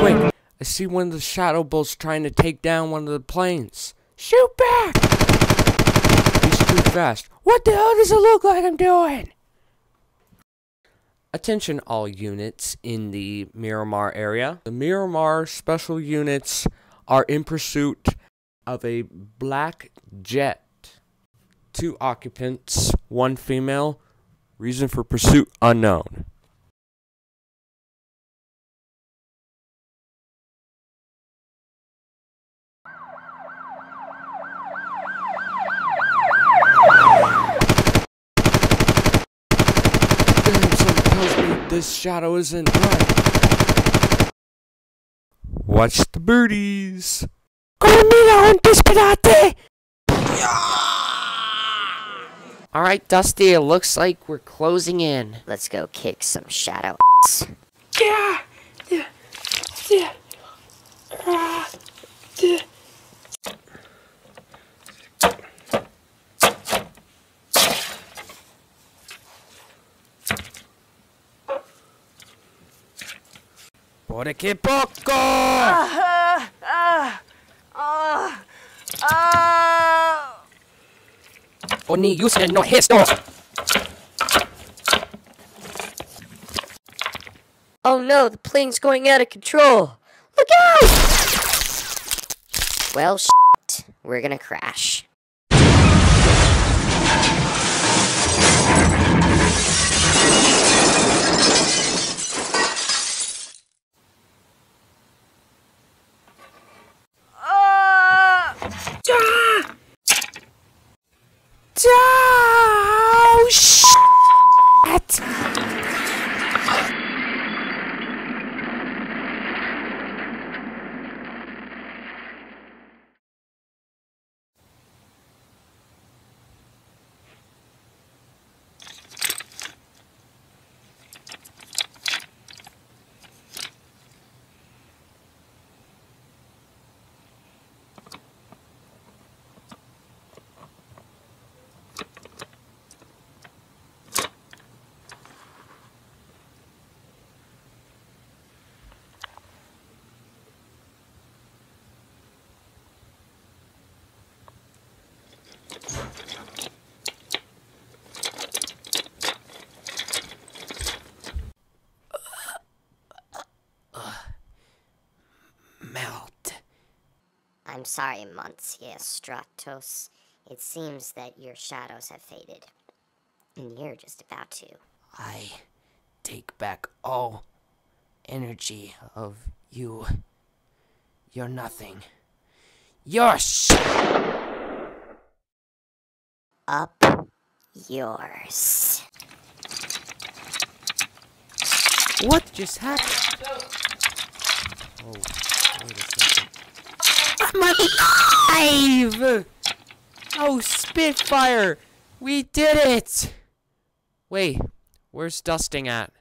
Quick! I see one of the shadow bolts trying to take down one of the planes. Shoot back! He's too fast. What the hell does it look like I'm doing? Attention all units in the Miramar area. The Miramar special units are in pursuit of a black jet. Two occupants, one female. Reason for pursuit unknown. Damn, something tells me this shadow isn't right. Watch the birdies. Conmigo un disparate! Alright, Dusty, it looks like we're closing in. Let's go kick some shadow ass. Yeah. Yeah. Yeah. Ah. Yeah. Por que poco! Oh no, the plane's going out of control. Look out! Well. We're gonna crash. Oh, shit! Melt. I'm sorry, Monsieur Stratos. It seems that your shadows have faded. And you're just about to. I take back all energy of you. You're nothing. You're sh- Up yours. What just happened? Oh, wait a second. I'm alive! Oh, Spitfire! We did it! Wait, where's Dusting at?